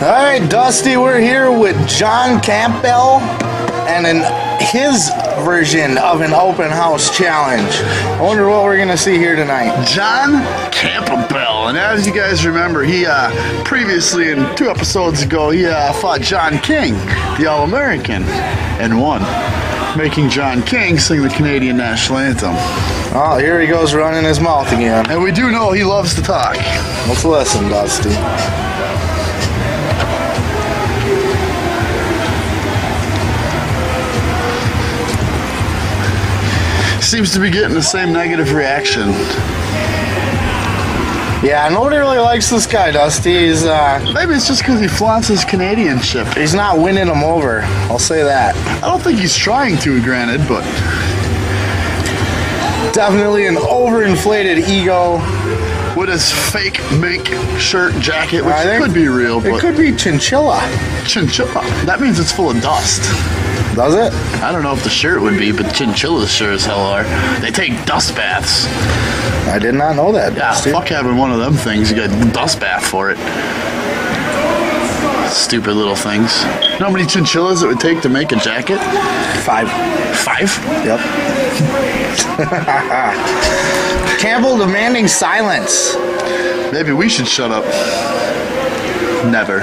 All right, Dusty, we're here with John Campbell and in his version of an open house challenge. I wonder what we're gonna see here tonight. John Campbell, and as you guys remember, he uh, previously in two episodes ago he uh, fought John King, the All-American, and won, making John King sing the Canadian national anthem. Oh, here he goes running his mouth again. And we do know he loves to talk. Let's listen, Dusty. Seems to be getting the same negative reaction. Yeah, nobody really likes this guy, Dusty. He's uh, Maybe it's just because he flaunts his Canadian Canadianship. he's not winning them over. I'll say that. I don't think he's trying to, granted, but Definitely an overinflated ego. with his fake mink shirt jacket, which could be real, It could be chinchilla. chinchilla. That means it's full of dust. Does it? I don't know if the shirt would be, but chinchillas sure as hell are. They take dust baths. I did not know that. Yeah, Dusty. fuck having one of them things. You got a dust bath for it. Stupid little things. You know how many chinchillas it would take to make a jacket? Five. Five? Yep. Campbell demanding silence. Maybe we should shut up. Never.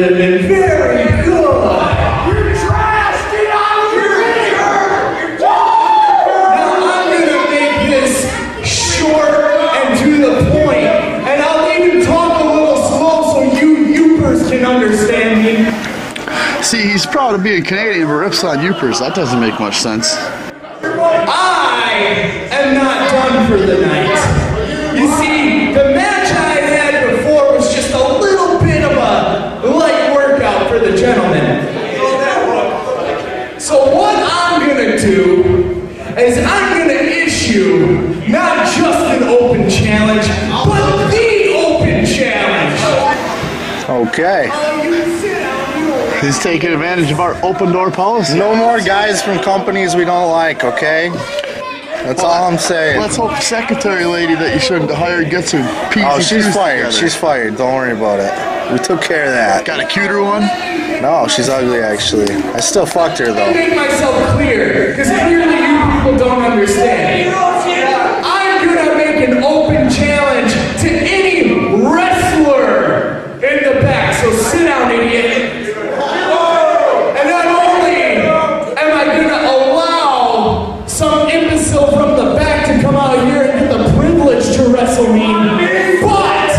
Country you live in. Very good. You're trash. Get out of here. You're Now I'm gonna make this short and to the point, and I'll even talk a little slow so you Yoopers can understand me. See, he's proud of being Canadian, but rips on Yoopers. That doesn't make much sense. I am not done for the night. Okay. He's taking advantage of our open door policy. No more guys from companies we don't like, okay? That's all I'm saying. Let's hope the secretary lady that you should have hired gets her P's Oh, she's fired. together. She's fired. Don't worry about it. We took care of that. got a cuter one. No, she's ugly actually. I still fucked her to though. make myself clear, because clearly you people don't understand. Out here and get the privilege to wrestle me, but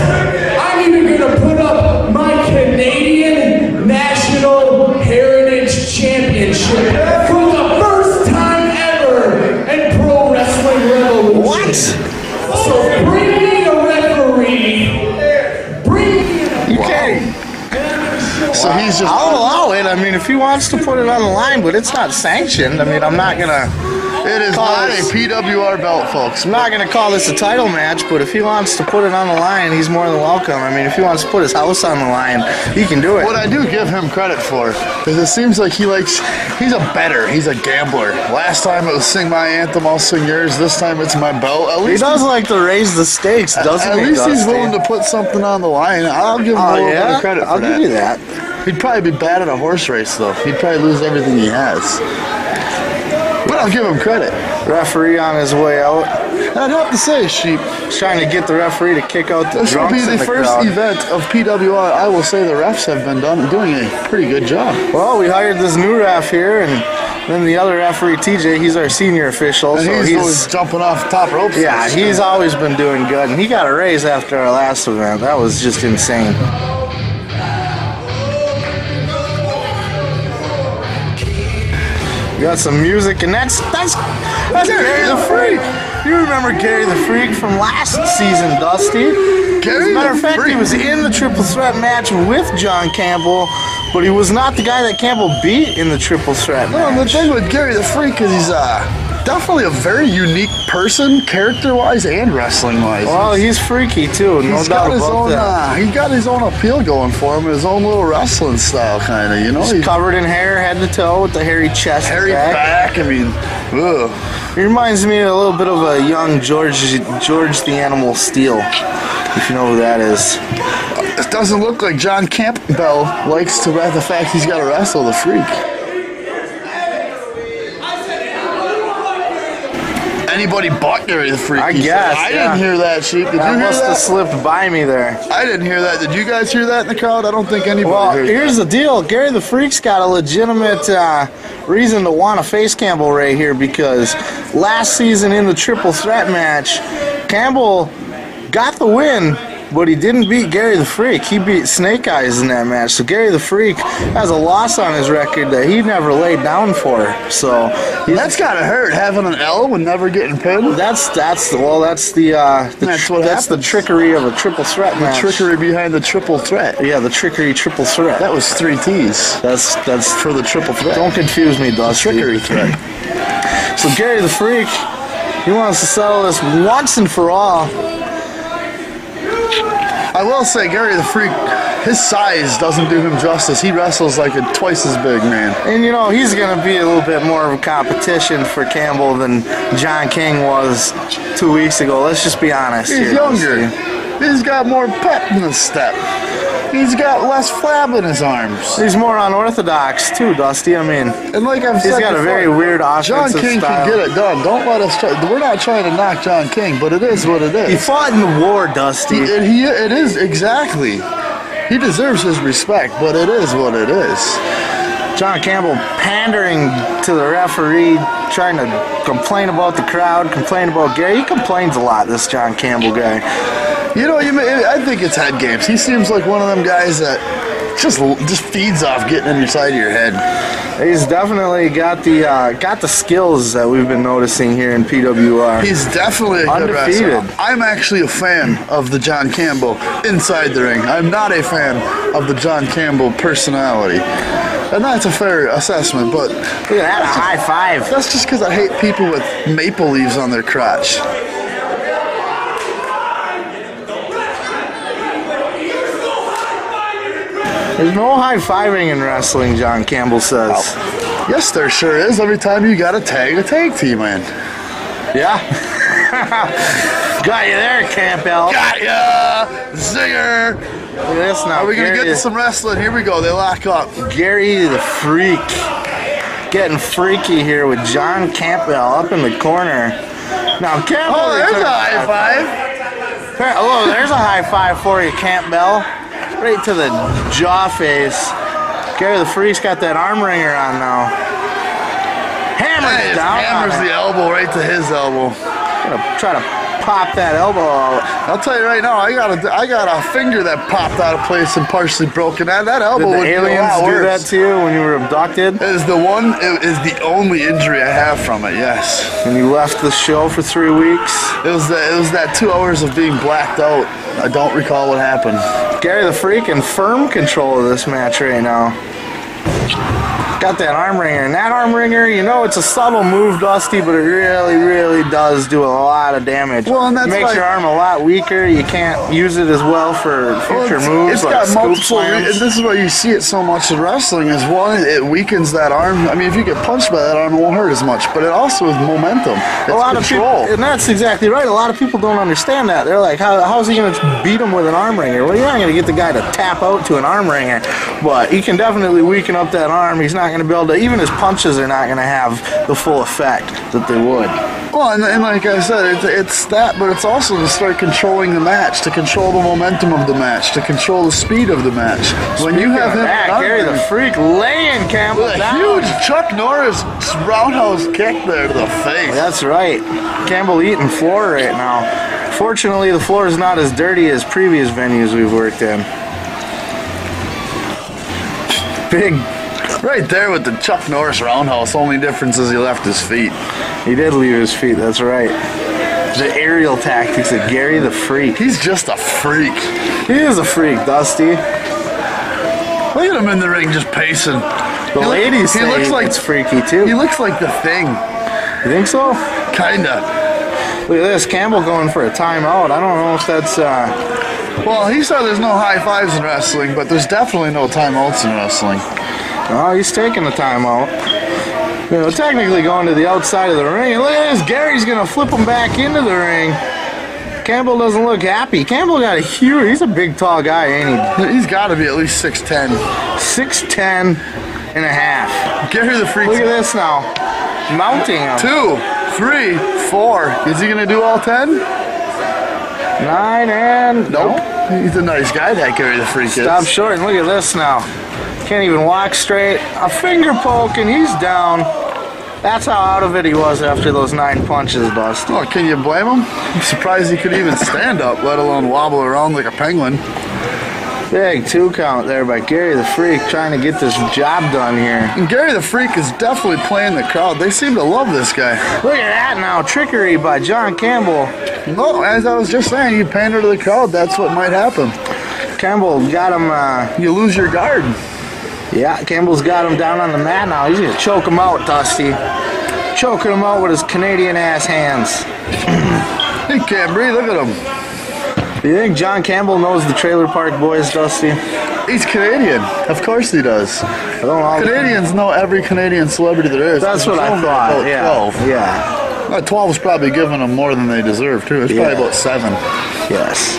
I'm even gonna put up my Canadian National Heritage Championship for the first time ever in Pro Wrestling Revolution. What? So bring me a referee. Bring me a Okay. So he's just. I'll allow it. I mean, if he wants to put it on the line, but it's not sanctioned. I mean, I'm not gonna. It is not a PWR belt, folks. I'm not gonna call this a title match, but if he wants to put it on the line, he's more than welcome. I mean, if he wants to put his house on the line, he can do it. What I do give him credit for is it seems like he likes. He's a better. He's a gambler. Last time it was sing my anthem, I'll sing yours. This time it's my belt. At least He does like to raise the stakes, doesn't At he? least he's willing to put something on the line. I'll give him a Oh little bit of credit for I'll that. give you that. He'd probably be bad at a horse race, though. He'd probably lose everything he has. I'll give him credit. Referee on his way out, I'd have to say, Sheep, He's trying to get the referee to kick out the this will be the the first crowd. event of PWR. I will say the refs have been done doing a pretty good job. Well, we hired this new ref here, and then the other referee, TJ, he's our senior official, And so he's, he's, always jumping off top ropes. yeah, he's always been doing good, and he got a raise after our last event. That was just insane. Got some music, and that's that's that's Gary the Freak. You remember Gary the Freak from last season, Dusty? As Gary a matter the of fact, he was in the triple threat match with John Campbell, but he was not the guy that Campbell beat in the triple threat Well, the thing with Gary the Freak is he's uh definitely a very unique person, character-wise and wrestling-wise. Well, he's freaky too, no He's doubt got his about own. Uh, he got his own appeal going for him. His own little wrestling style, kind of. You know, He's He's covered in hair, head to toe, with the hairy chest. hairy back. back. I mean, ugh. He reminds me a little bit of a young George George the Animal Steele, if you know who that is. It doesn't look like John Campbell likes to the fact he's got to wrestle the freak. Anybody but Gary the Freak. I guess, I yeah. didn't hear that, Sheep. Did That you hear must have slipped by me there. I didn't hear that. Did you guys hear that in the crowd? I don't think anybody Well, here's that. the deal. Gary the Freak's got a legitimate uh, reason to want to face Campbell right here because last season in the triple threat match, Campbell got the win, but he didn't beat Gary the Freak. He beat Snake Eyes in that match. So Gary the Freak has a loss on his record that he never laid down for. So That's gotta hurt having an L and never getting pinned. that's that's well that's the uh, the That's tr- that's the trickery of a triple threat match. Trickery behind the triple threat. Yeah, the trickery triple threat. That was three T's That's that's for the triple threat. Don't confuse me, Dusty. trickery threat. So Gary the Freak, he wants to settle this once and for all. I will say, Gary the Freak, his size doesn't do him justice. He wrestles like a twice as big man. And you know, he's going to be a little bit more of a competition for Campbell than John King was two weeks ago. Let's just be honest. He's here, younger. He's got more pep in his step. He's got less flab in his arms. He's more unorthodox too, Dusty. I mean, And like I've he's said got a very weird offensive John King style. can get it done. Don't let us try. We're not trying to knock John King, but it is what it is. He fought in the war, Dusty. He, it, he, it is exactly. He deserves his respect, but it is what it is. John Campbell pandering to the referee, trying to complain about the crowd, complain about Gary. He complains a lot, this John Campbell guy. You know, you I think it's head games. He seems like one of them guys that just just feeds off getting in your side of your head. He's definitely got the uh, got the skills that we've been noticing here in PWR. He's definitely a Undefeated. I'm actually a fan of the John Campbell inside the ring. I'm not a fan of the John Campbell personality. And that's a fair assessment, but Look at that, a high five. that's just because I hate people with maple leaves on their crotch. There's no high fiving in wrestling, John Campbell says. Yes, there sure is. Every time you got a tag a tag team in. Yeah. got you there, Campbell. Got ya! Zinger! Look at this now. Are we gonna get to some wrestling? Here we go. They lock up. Gary the Freak. Getting freaky here with John Campbell up in the corner. Now, Campbell. Oh, there's a uh, high five. Oh, there's a high five for you, Campbell. Right to the jaw face. Gary the Freak's got that arm wringer on now. Hammers down. hammers the elbow right to his elbow. Gonna try to pop that elbow out. I'll tell you right now, I got a, I got a finger that popped out of place and partially broken. That that elbow Did the would be a aliens do that to you when you were abducted? It is the one. It is the only injury I have from it. Yes, And you left the show for three weeks? it was the, it was that two hours of being blacked out. I don't recall what happened. Gary the Freak in firm control of this match right now. Got that arm wringer. And that arm wringer, you know, it's a subtle move, Dusty, but it really, really does do a lot of damage. Well, and that's Makes like- your arm a lot weaker. You can't use it as well for future it's, moves it's like got multiple. Slams. and this is why you see it so much in wrestling. Is one, it weakens that arm. I mean, if you get punched by that arm, it won't hurt as much. But it also is momentum. It's a lot control. of people, and that's exactly right. A lot of people don't understand that. They're like, how, how's he going to beat him with an arm wringer? Well, you're not going to get the guy to tap out to an arm wringer, but he can definitely weaken up that arm. He's not going to be able to, even his punches are not going to have the full effect that they would. Well, and, and like I said, it's, it's that, but it's also to start controlling the match, to control the momentum of the match, to control the speed of the match. when you have him on Gary the Freak laying Campbell with a down. huge Chuck Norris roundhouse kick there to the face. That's right. Campbell eating floor right now. Fortunately, the floor is not as dirty as previous venues we've worked in. Big Right there with the Chuck Norris roundhouse. Only difference is he left his feet. He did leave his feet, that's right. The aerial tactics of Gary the Freak. He's just a freak. He is a freak, Dusty. Look at him in the ring just pacing. The He look- ladies he looks like it's freaky too. He looks like the thing. You think so? Kinda. Look at this, Campbell going for a timeout. I don't know if that's. Uh, Well, he said there's no high fives in wrestling, but there's definitely no timeouts in wrestling. Oh, he's taking the timeout. You know, technically going to the outside of the ring. And look at this, Gary's gonna flip him back into the ring. Campbell doesn't look happy. Campbell got a huge. He's a big, tall guy, ain't he? He's got to be at least 6'10. 6'10 and a half. Gary the Freak. Look at this now. Mounting him. Two, three, four. Is he gonna do all ten? Nine and. Nope. He's a nice guy, that Gary the Freak is. Stop short and look at this now. Can't even walk straight. A finger poke and he's down. That's how out of it he was after those nine punches, Dusty. Oh, can you blame him? I'm surprised he could even stand up, let alone wobble around like a penguin. Big two count there by Gary the Freak trying to get this job done here. And Gary the Freak is definitely playing the crowd. They seem to love this guy. Look at that now. Trickery by John Campbell. No, as I was just saying, you pander to the crowd, that's what might happen. Campbell got him, uh, You lose your guard. Yeah, Campbell's got him down on the mat now. He's going to choke him out, Dusty. Choking him out with his Canadian ass hands. He can't breathe. Look at him. Do you think John Campbell knows the Trailer Park Boys, Dusty? He's Canadian. Of course he does. I don't know. Canadians know every Canadian celebrity there is. That's what I thought. Yeah. about 12. Yeah. Uh, 12 is probably giving them more than they deserve, too. It's Yeah. probably about seven. Yes.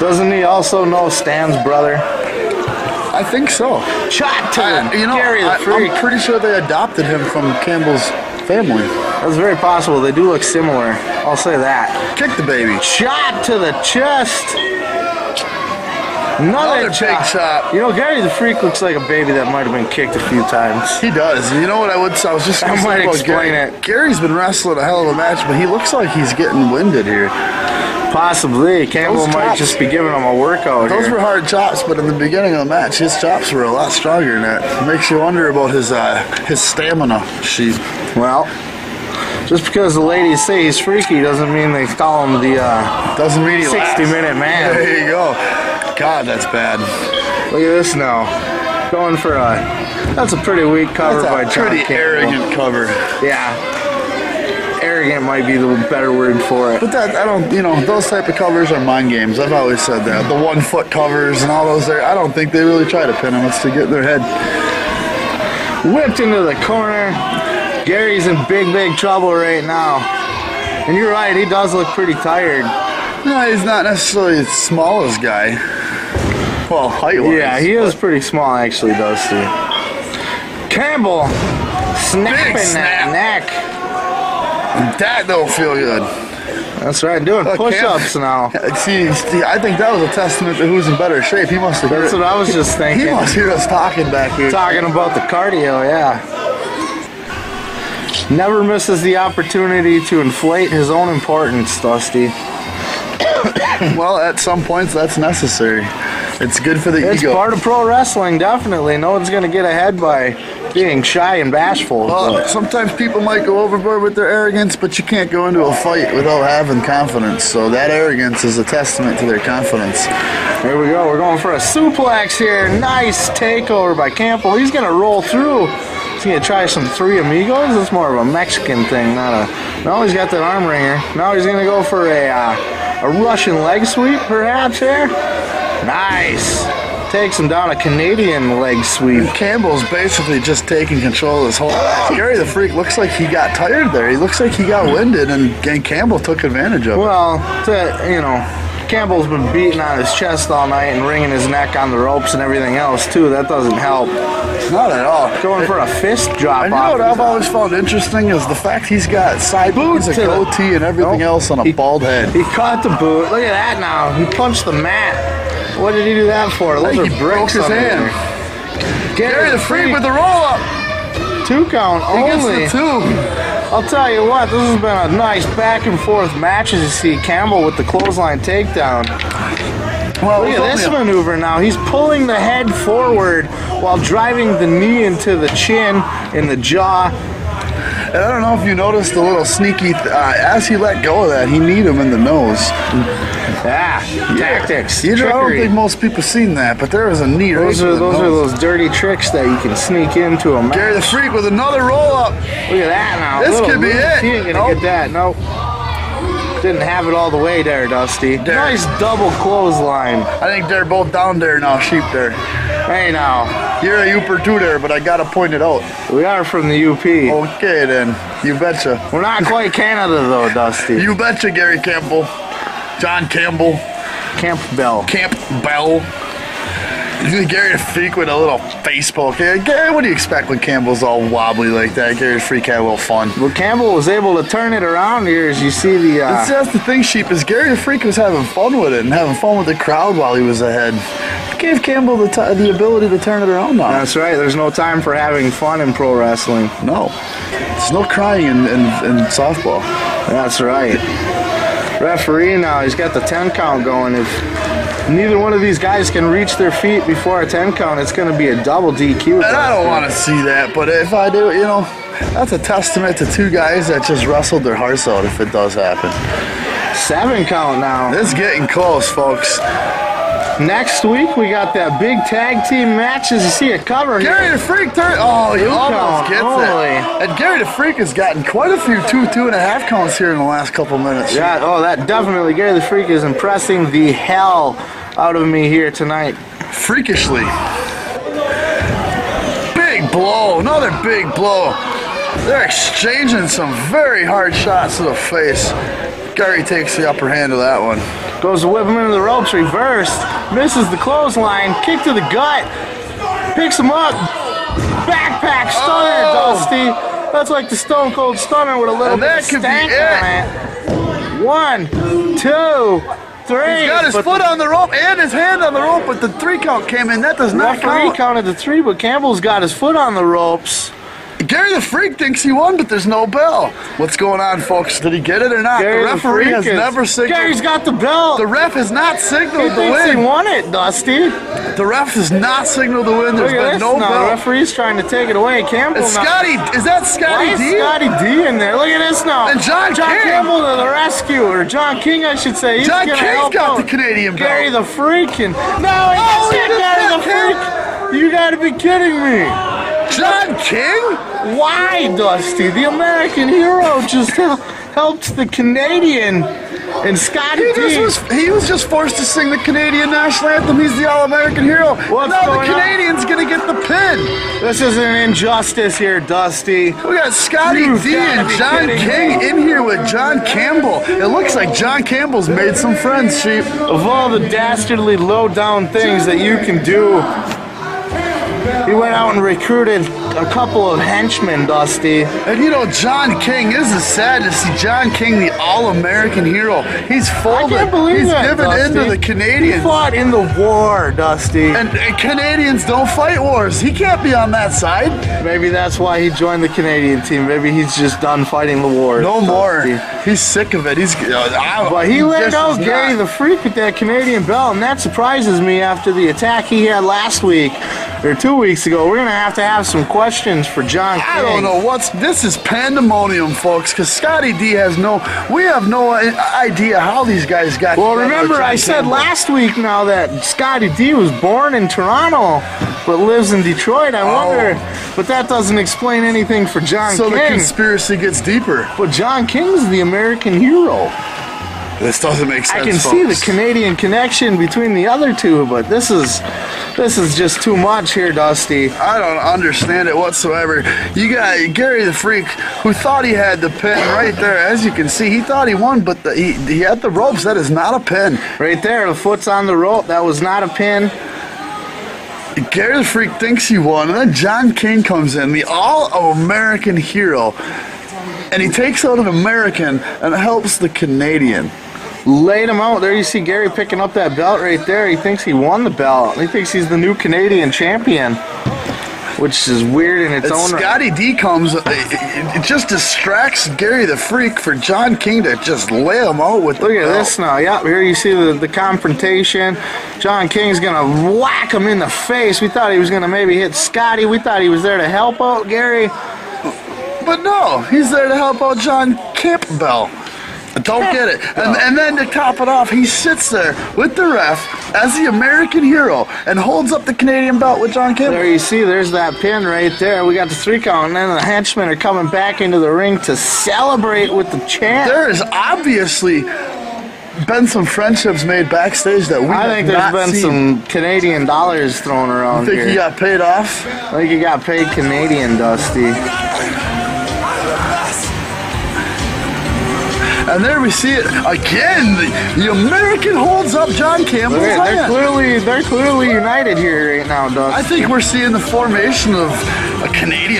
Doesn't he also know Stan's brother? I think so. Shot to I- you know, I. I'm pretty sure they adopted him from Campbell's family. That's very possible. They do look similar. I'll say that. Kick the baby. Shot to the chest. Another, Another big shot. You know, Gary the Freak looks like a baby that might have been kicked a few times. He does. You know what I would say? I was just I might explain Gary. it. Gary's been wrestling a hell of a match, but he looks like he's getting winded here. Possibly. Campbell Those might chops- just be giving him a workout Those here. were hard chops, but in the beginning of the match, his chops were a lot stronger than that. It makes you wonder about his uh, his stamina sheet. well, just because the ladies say he's freaky doesn't mean they call him the uh, Doesn't mean he 60 lasts. minute man. There you go. God, that's bad. Look at this now. Going for a. That's a pretty weak cover That's by a John pretty Campbell. arrogant cover. Yeah. Arrogant might be the better word for it. But that I don't, you know, those type of covers are mind games. I've always said that. The one foot covers and all those there. I don't think they really try to pin them. It's to get their head. Whipped into the corner. Gary's in big, big trouble right now. And you're right, he does look pretty tired. No, he's not necessarily the smallest guy. Well, height wise. Yeah, he is pretty small, actually, Dusty. Campbell snapping that snap. neck. That don't feel good. That's right, doing Uh, push ups now. See, I think that was a testament to who's in better shape. He must have heard That's it. what I was just thinking. He must hear us talking back here. Talking about the cardio, yeah. Never misses the opportunity to inflate his own importance, Dusty. Well, at some points that's necessary. It's good for the It's ego. part of pro wrestling, definitely. No one's going to get ahead by being shy and bashful. well, sometimes people might go overboard with their arrogance, but you can't go into a fight without having confidence. So that arrogance is a testament to their confidence. Here we go. We're going for a suplex here. Nice takeover by Campbell. He's going to roll through. He's going to try some three amigos. It's more of a Mexican thing, not a. No, he's got that arm wringer. Now he's going to go for a uh, a Russian leg sweep, perhaps here. Nice. Takes him down a Canadian leg sweep. Campbell's basically just taking control of this whole match. Gary the Freak looks like he got tired there. He looks like he got winded, and, and Campbell took advantage of it. Well, you know, Campbell's been beating on his chest all night and wringing his neck on the ropes and everything else too. That doesn't help. Not at all. Going for a fist drop And you know what I've always found interesting is the fact he's got sideburns, a to goatee, and everything Nope. else on a He- bald head. He caught the boot. Look at that now. He punched the mat. What did he do that for? Those think are he broke his hand. Gary the Freak with the roll up. two count He gets only. the two. I'll tell you what, this has been a nice back and forth match as you see Campbell with the clothesline takedown. Well, Look at this a- maneuver now. He's pulling the head forward while driving the knee into the chin in the jaw. And I don't know if you noticed the little sneaky. Uh, as he let go of that, he kneed him in the nose. Yeah, tactics, You know, I don't think most people seen that, but there was a knee Those are those are those dirty tricks that you can sneak into a match. Gary the Freak with another roll up. Look at that now. This Little could be loose. it. He ain't gonna Nope. get that. Nope. Didn't have it all the way there, Dusty. There. Nice double clothesline. I think they're both down there now, sheep there. Hey now, You're a Yooper too there, but I gotta point it out. we are from the UP. Okay then, you betcha. We're not quite Canada though, Dusty. You betcha, Gary Campbell. John Campbell. Campbell. Camp Bell. Gary the Freak with a little face poke. Yeah, Gary, what do you expect when Campbell's all wobbly like that? Gary the Freak had a little fun. Well, Campbell was able to turn it around here, as you see the. Uh, that's the thing, Sheep, is Gary the Freak was having fun with it and having fun with the crowd while he was ahead. Gave Campbell the, t- the ability to turn it around now. that's right. There's no time for having fun in pro wrestling. No. There's no crying in, in, in softball. That's right. Referee now, he's got the 10 count going. If neither one of these guys can reach their feet before a 10 count, it's going to be a double DQ. And I don't want to see that, but if I do, you know, that's a testament to two guys that just wrestled their hearts out if it does happen. Seven count now. It's getting close, folks. Next week, we got that big tag team match. As you see a cover Gary here. the Freak turn. Oh, he Two almost gets holy. it. And Gary the Freak has gotten quite a few two, two and a half counts here in the last couple minutes. Yeah, oh, that definitely. Gary the Freak is impressing the hell out of me here tonight. Freakishly. Big blow. Another big blow. They're exchanging some very hard shots to the face. Gary takes the upper hand of that one. Goes to whip him into the ropes, reversed, misses the clothesline, kick to the gut, picks him up, backpack stunner, Oh! Dusty. That's like the Stone Cold Stunner with a little And bit that of could be stank it. on it. One, two, three. He's got his But foot on the rope and his hand on the rope, but the three count came in. That does not referee count. counted the three, but Campbell's got his foot on the ropes. Gary the Freak thinks he won, but there's no bell. What's going on, folks? Did he get it or not? Gary the referee Freak has is- never signaled. Gary's got the bell. the ref has not he signaled the win. he won it, Dusty. The ref has not signaled the win. There's been no now. The referee's trying to take it away. Campbell It's. Scotty. Is that Why Scotty is D? Scotty D in there? Look at this now. And John John King. Campbell to the rescue, or John King, I should say. He's John King's got out. the Canadian belt. Gary the Freak. And, no, he Oh, he Gary the. Freak. You gotta be kidding me. John King? Why, Dusty? The American hero just hel- helped the Canadian and Scotty He D. was he was just forced to sing the Canadian national anthem. He's the all-American hero. What's now the going on? Canadian's gonna get the pin. This is an injustice here, Dusty. We got Scotty D and John King me. in here with John Campbell. It looks like John Campbell's made some friends, sheep. Of all the dastardly low down things that you can do, he went out and recruited a couple of henchmen, Dusty. And you know, John King, this is sad to see John King, the all-American hero. He's folded. I can't believe He's that. given Dusty. into the Canadians. He fought in the war, Dusty. And, and Canadians don't fight wars. He can't be on that side. Maybe that's why he joined the Canadian team. Maybe he's just done fighting the war. No more. He's sick of it. He's. Uh, I- But he laid just out Gary the Freak with that Canadian belt, and that surprises me after the attack he had last week or two weeks ago. We're gonna have to have some questions for John. King. I don't know what's this is pandemonium, folks. Because Scotty D has no, we have no idea how these guys got. Well, remember I said Campbell. last week now that Scotty D was born in Toronto but lives in Detroit. I wonder, oh. but that doesn't explain anything for John Oh. So the conspiracy gets deeper. but John King's the American hero. This doesn't make sense. I can see the. Canadian connection between the other two, but this is this is just too much here, Dusty. I don't understand it whatsoever. You got Gary the Freak, who thought he had the pin right there. As you can see, he thought he won, but the, he, he had the ropes. That is not a pin. Right there, the foot's on the rope. That was not a pin. Gary the Freak thinks he won, and then John King comes in, the all-American hero, and he takes out an American and helps the Canadian. Laid him out. There you see Gary picking up that belt right there. He thinks he won the belt. He thinks he's the new Canadian champion, which is weird in its And own right. Scotty D comes, uh, it, it- just distracts Gary the Freak for John King to just lay him out with the Look at belt. this now. Yep, here you see the, the confrontation. John King's gonna whack him in the face. We thought he was gonna maybe hit Scotty. We thought he was there to help out Gary. But no, he's there to help out John Campbell. Don't get it. And, and then to top it off, he sits there with the ref as the American hero and holds up the Canadian belt with John Campbell. There you see, there's that pin right there. We got the three count, and then the henchmen are coming back into the ring to celebrate with the champ. There is obviously been some friendships made backstage that we I think there's been seen. some Canadian dollars thrown around Think here. he got paid off? I think he got paid Canadian, Dusty. And there we see it again. The, the American holds up John Campbell's They're, clearly they're clearly united here right now, Dusty. I think we're seeing the formation of a Canadian